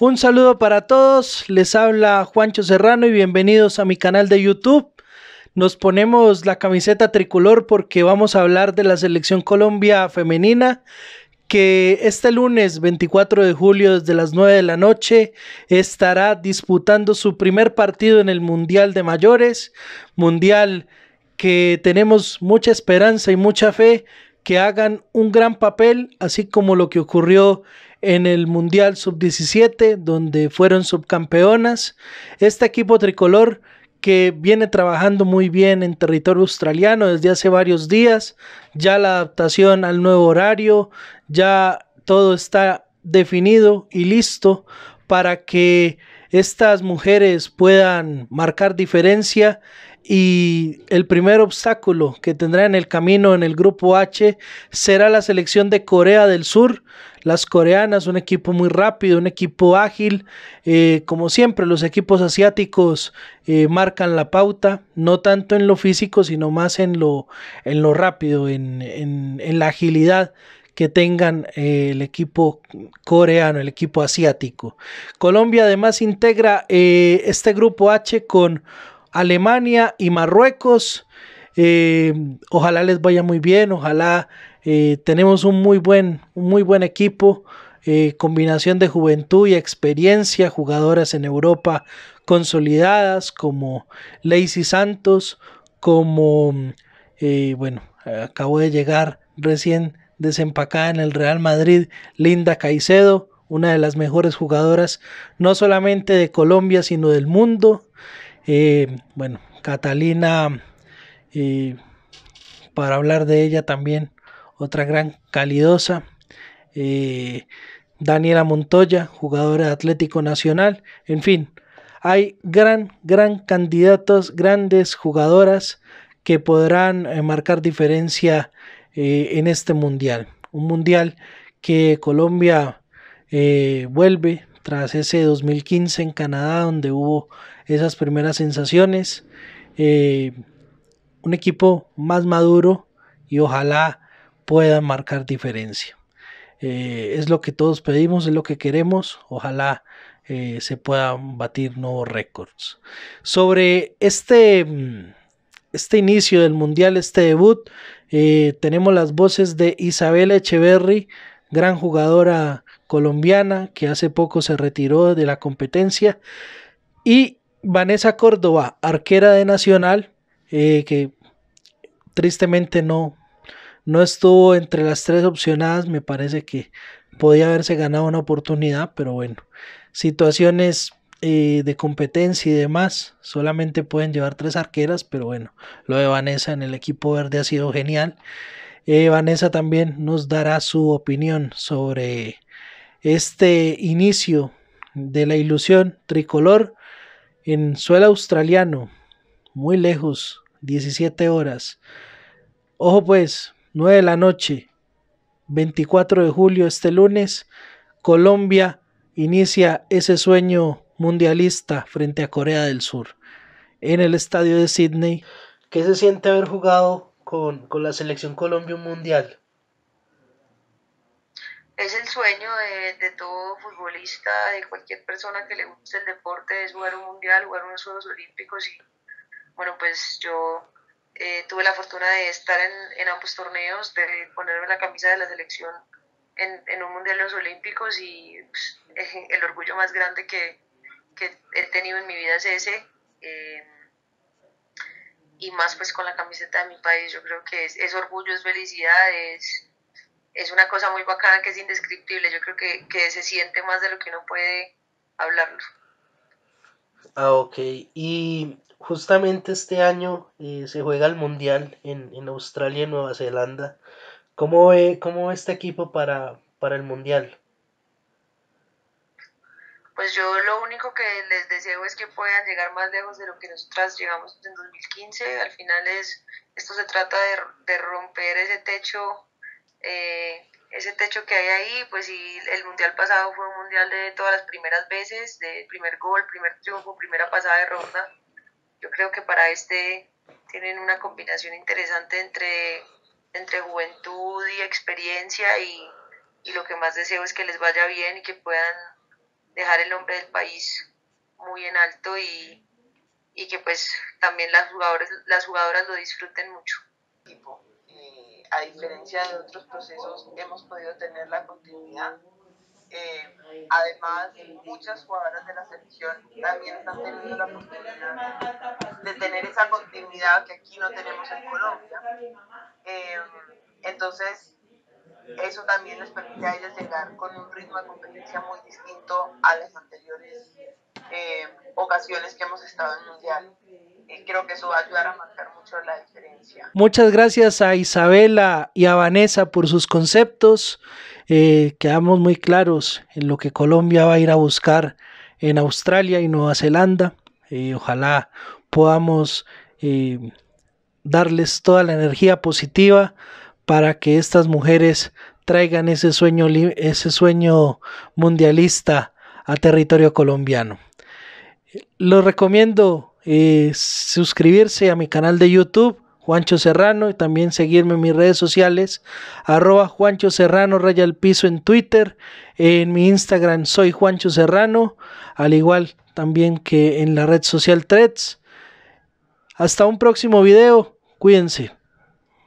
Un saludo para todos, les habla Juancho Serrano y bienvenidos a mi canal de YouTube. Nos ponemos la camiseta tricolor porque vamos a hablar de la selección Colombia femenina que este lunes 24 de julio desde las 9 de la noche estará disputando su primer partido en el Mundial de Mayores, Mundial que tenemos mucha esperanza y mucha fe que hagan un gran papel, así como lo que ocurrió en el Mundial Sub-17, donde fueron subcampeonas. Este equipo tricolor que viene trabajando muy bien en territorio australiano desde hace varios días, ya la adaptación al nuevo horario, ya todo está definido y listo para que estas mujeres puedan marcar diferencia y el primer obstáculo que tendrá en el camino en el grupo H será la selección de Corea del Sur. Las coreanas, un equipo muy rápido, un equipo ágil. Eh, como siempre, los equipos asiáticos eh, marcan la pauta, no tanto en lo físico, sino más en lo, en lo rápido, en, en, la agilidad que tengan eh, el equipo coreano, el equipo asiático. Colombia además integra este grupo H con Alemania y Marruecos. Eh, ojalá les vaya muy bien, ojalá eh, tenemos un muy buen, muy buen equipo, eh, combinación de juventud y experiencia, jugadoras en Europa consolidadas como Lacey Santos, como, bueno, acabo de llegar recién desempacada en el Real Madrid, Linda Caicedo, una de las mejores jugadoras, no solamente de Colombia, sino del mundo. Eh, bueno, Catalina, eh, para hablar de ella también, otra gran calidosa. Eh, Daniela Montoya, jugadora de Atlético Nacional. En fin, hay gran, gran candidatos, grandes jugadoras que podrán marcar diferencia en este mundial. Un mundial que Colombia vuelve tras ese 2015 en Canadá donde hubo esas primeras sensaciones. Eh, un equipo más maduro y ojalá pueda marcar diferencia. Eh, es lo que todos pedimos, es lo que queremos. Ojalá eh, se puedan batir nuevos récords. Sobre este, este inicio del Mundial, este debut, tenemos las voces de Isabel Echeverry, gran jugadora colombiana que hace poco se retiró de la competencia. Y Vanessa Córdoba, arquera de Nacional, eh, que tristemente no, no estuvo entre las tres opcionadas. Me parece que podía haberse ganado una oportunidad, pero bueno, situaciones eh, de competencia y demás, solamente pueden llevar tres arqueras, pero bueno, lo de Vanessa en el equipo verde ha sido genial. Eh, Vanessa también nos dará su opinión sobre este inicio de la ilusión tricolor en suelo australiano, muy lejos, 17 horas. Ojo pues, 9 de la noche, 24 de julio, este lunes, Colombia inicia ese sueño mundialista frente a Corea del Sur en el estadio de Sydney. ¿Qué se siente haber jugado con, con la selección Colombia un mundial? es el sueño de, todo futbolista, de cualquier persona que le guste el deporte, es jugar un mundial, jugar unos Juegos Olímpicos y bueno, pues yo eh, tuve la fortuna de estar en, ambos torneos, de ponerme la camisa de la selección en, un mundial de los Olímpicos y pues, el orgullo más grande que, he tenido en mi vida es ese. Eh, y más pues con la camiseta de mi país, yo creo que es, es orgullo, es felicidad, es es una cosa muy bacana que es indescriptible. Yo creo que, se siente más de lo que uno puede hablarlo. Ah, ok. Y justamente este año eh, se juega el Mundial en, Australia y Nueva Zelanda. ¿Cómo ve, cómo este equipo para, para el Mundial? Pues yo lo único que les deseo es que puedan llegar más lejos de lo que nosotras llegamos en 2015. Al final es esto se trata de, de romper ese techo eh, ese techo que hay ahí, pues si el mundial pasado fue un mundial de todas las primeras veces, de primer gol, primer triunfo, primera pasada de ronda, yo creo que para este tienen una combinación interesante entre, entre juventud y experiencia y, lo que más deseo es que les vaya bien y que puedan dejar el nombre del país muy en alto y, y que pues también las jugadoras, las jugadoras lo disfruten mucho. Eh, a diferencia de otros procesos, hemos podido tener la continuidad. Eh, además, muchas jugadoras de la selección también están teniendo la oportunidad de tener esa continuidad que aquí no tenemos en Colombia. Eh, entonces, eso también les permite a ellas llegar con un ritmo de competencia muy distinto a las anteriores eh, ocasiones que hemos estado en Mundial. Y creo que eso va a ayudar a marcar mucho la diferencia. Muchas gracias a Isabela y a Vanessa por sus conceptos. Eh, quedamos muy claros en lo que Colombia va a ir a buscar en Australia y Nueva Zelanda. Eh, ojalá podamos eh, darles toda la energía positiva para que estas mujeres traigan ese sueño, ese sueño mundialista a territorio colombiano. Los recomiendo eh, suscribirse a mi canal de YouTube, Juancho Serrano, y también seguirme en mis redes sociales, arroba Juancho Serrano, raya al piso en Twitter, en mi Instagram soy Juancho Serrano, al igual también que en la red social Threads. Hasta un próximo video, cuídense.